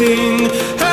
Everything.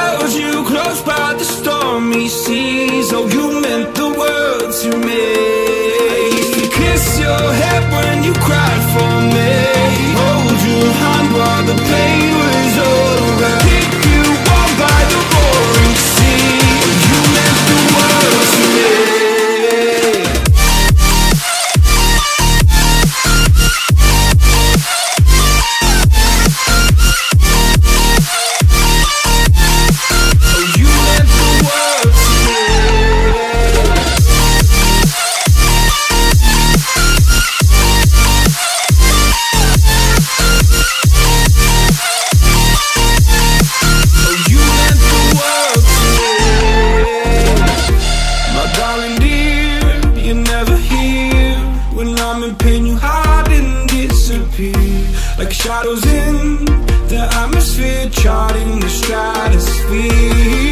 Shadows in the atmosphere, charting the stratosphere.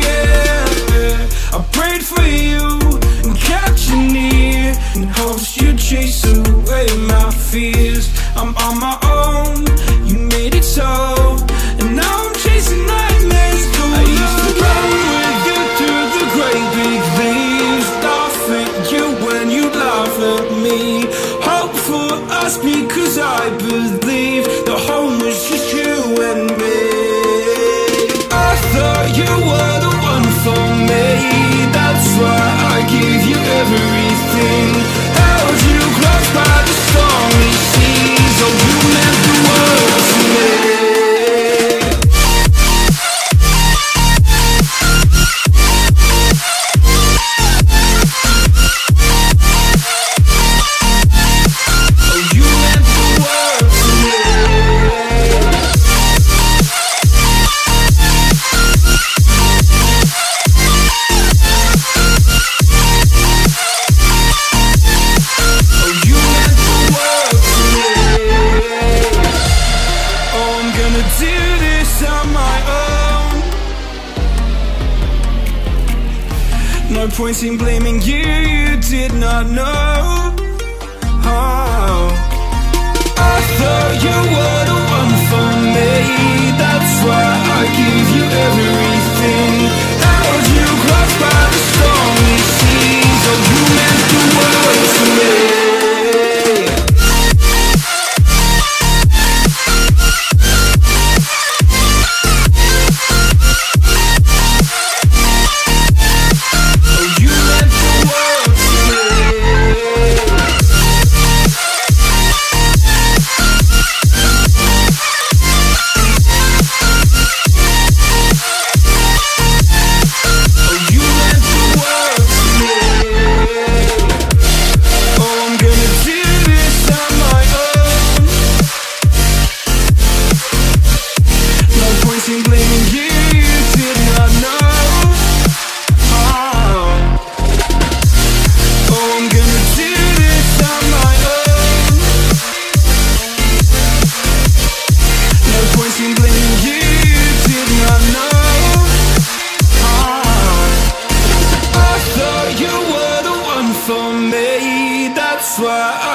Yeah. I prayed for you and kept you near in hopes you'd chase away my fears. I'm on my own, you made it so. And now I'm chasing nightmares I used to run with you through the great big leaves Laugh at you when you laugh at me Hope for us because I believe everything on my own. No point in blaming you, you did not know. Oh. I thought you were the